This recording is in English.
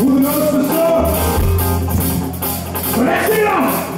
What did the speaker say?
Uno, dos, dos. ¡Retira!